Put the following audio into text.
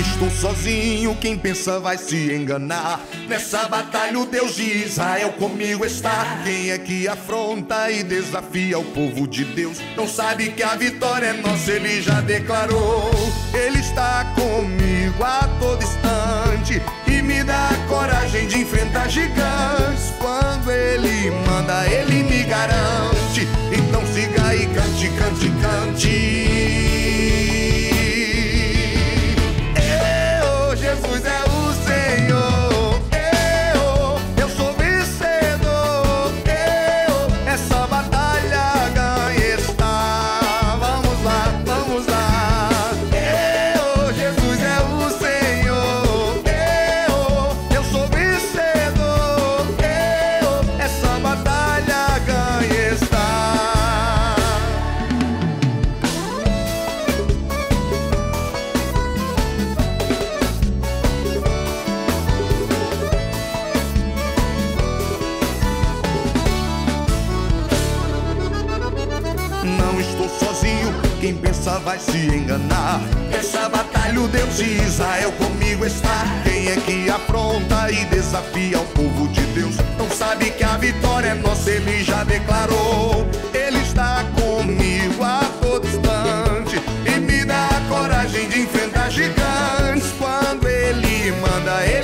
Estou sozinho, quem pensa vai se enganar. Nessa batalha o Deus de Israel comigo está. Quem é que afronta e desafia o povo de Deus? Não sabe que a vitória é nossa, ele já declarou. Ele está comigo a todo instante e me dá coragem de enfrentar gigantes. Quando ele manda, ele me garante. Então siga e cante, cante, cante. Vai se enganar. Essa batalha o Deus de Israel comigo está. Quem é que afronta e desafia o povo de Deus? Não sabe que a vitória é nossa, ele já declarou. Ele está comigo a todo instante e me dá a coragem de enfrentar gigantes. Quando ele manda, ele